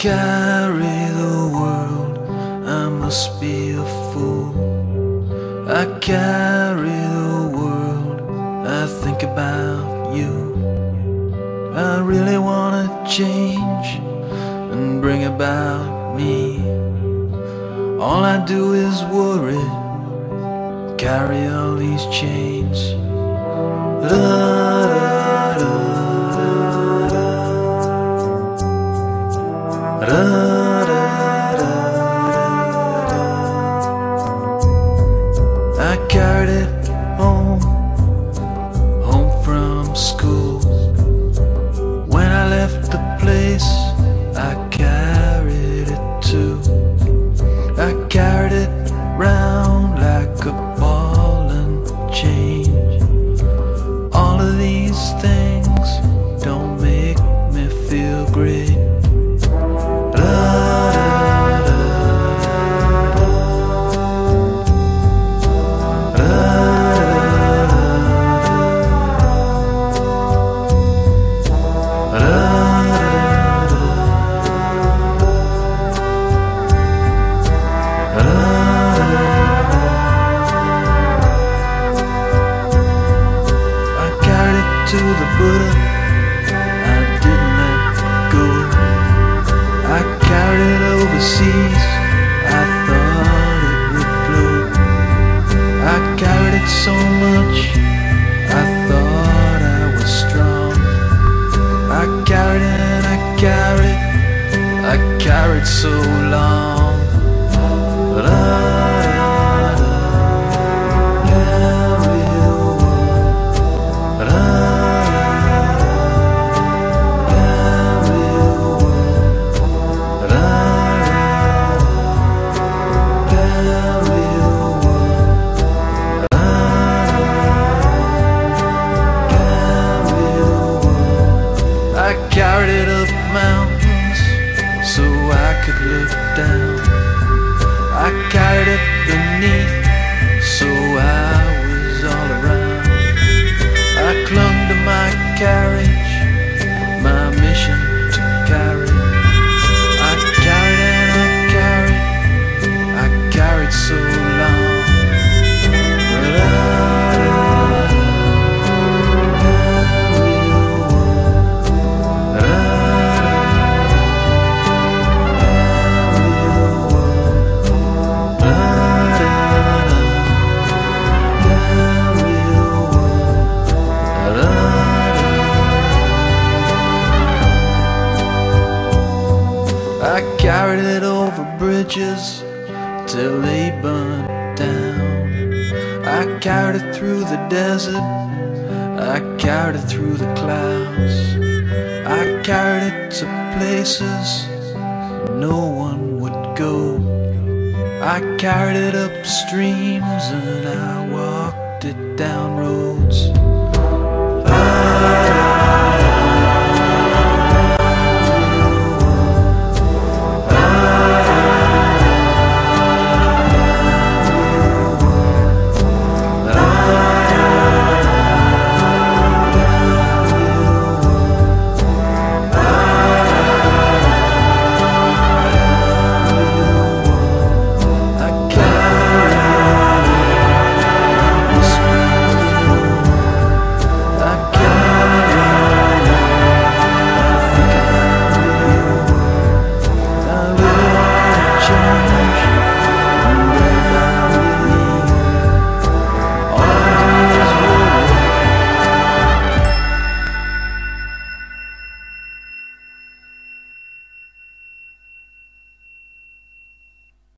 carry the world, I must be a fool. I carry the world, I think about you. I really wanna change and bring about me. All I do is worry, carry all these chains. Love da, overseas. I thought it would float. I carried it so much. I thought I was strong. I carried and I carried. I carried so long. But I carried it up mountains so I could look down. Bridges till they burned down. I carried it through the desert. I carried it through the clouds. I carried it to places no one would go. I carried it up streams and I walked it down roads.